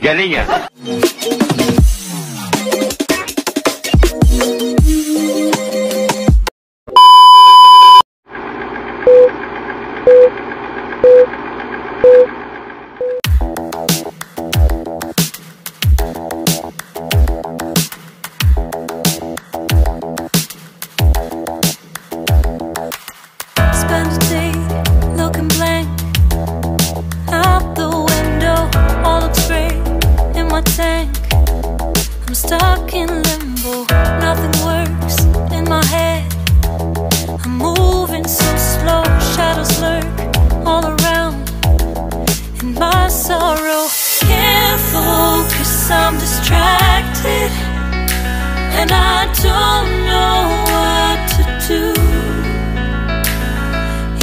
Ya, niña. Distracted, and I don't know what to do.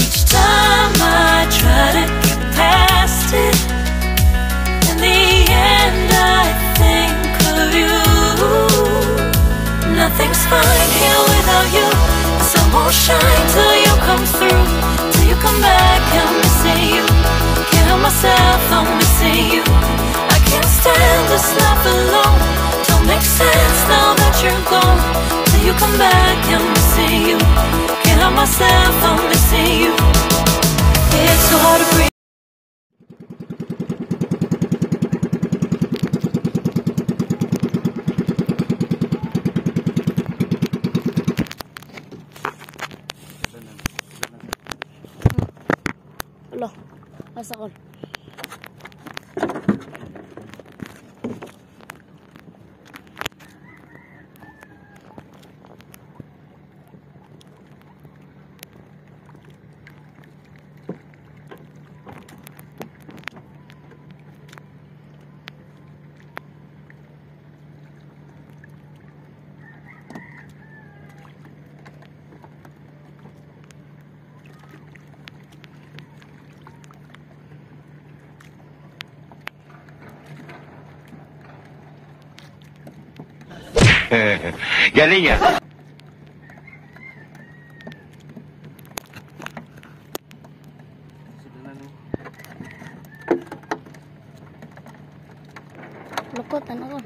Each time I try to get past it, in the end I think of you. Nothing's fine here without you. The sun won't shine till you come through, till you come back. I'm missing you. Can't help myself, I'm missing you. I can't stand this life alone. Till you come back, I'm missing you. Can't help myself, I'm missing you. It's so hard to breathe. Alo, asa ya, niña. Lokot, ano ko?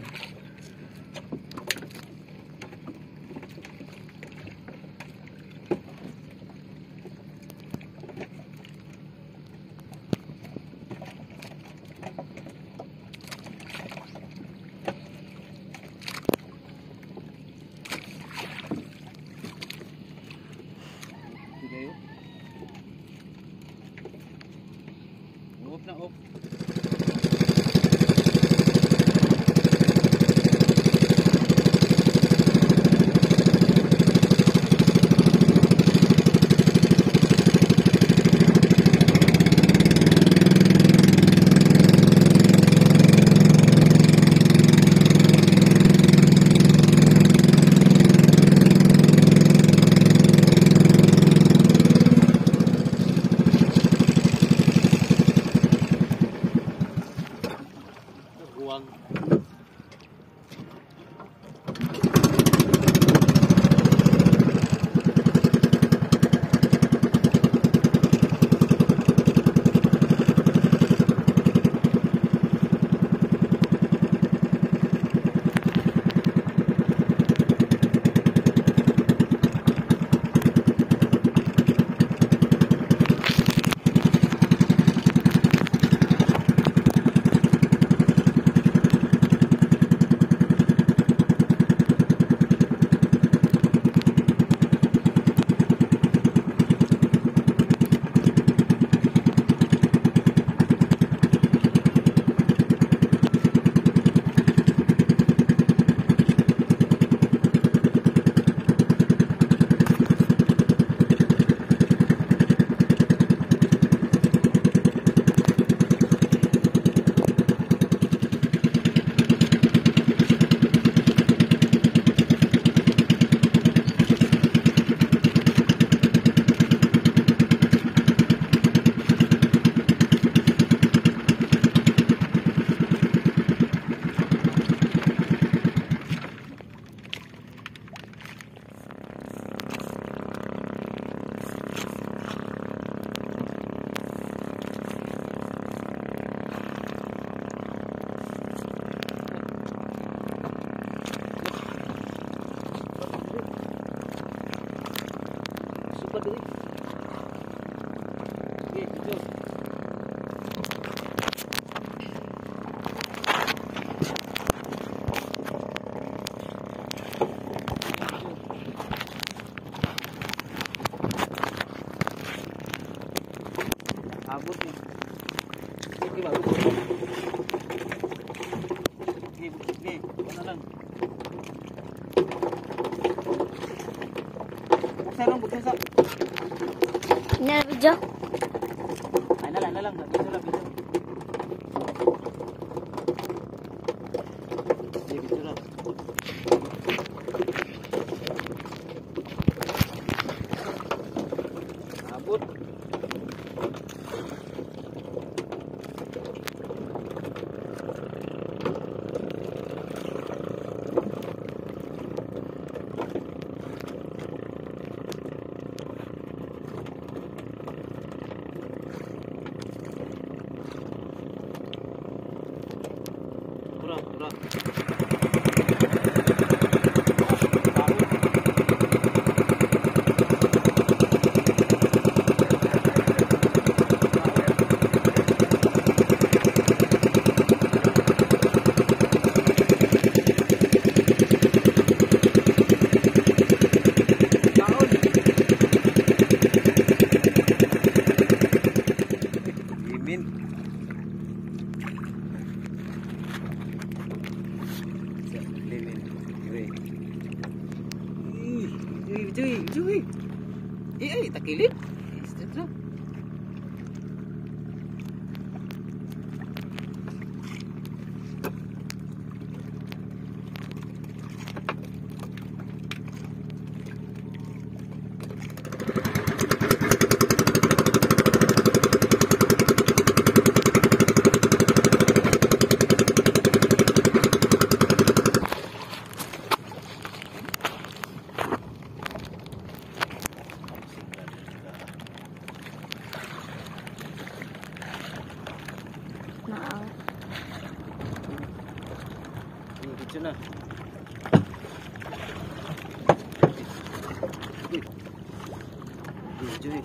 Amen. Lupad diri. sarong putih sah. Ini bijak. jo? Ayolah, ayolah, ayolah, bijak. ayolah, ayolah. Thank you. Dito Cuy, cuy.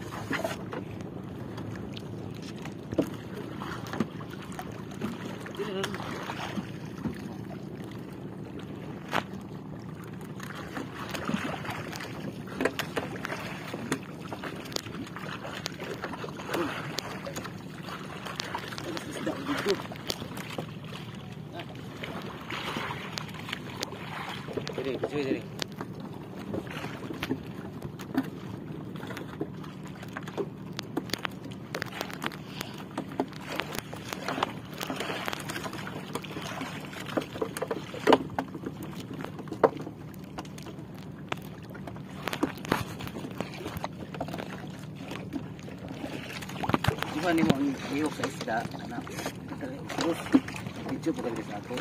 Ini apa ni mau niok saya sudah nak terus hijau bukan di satu.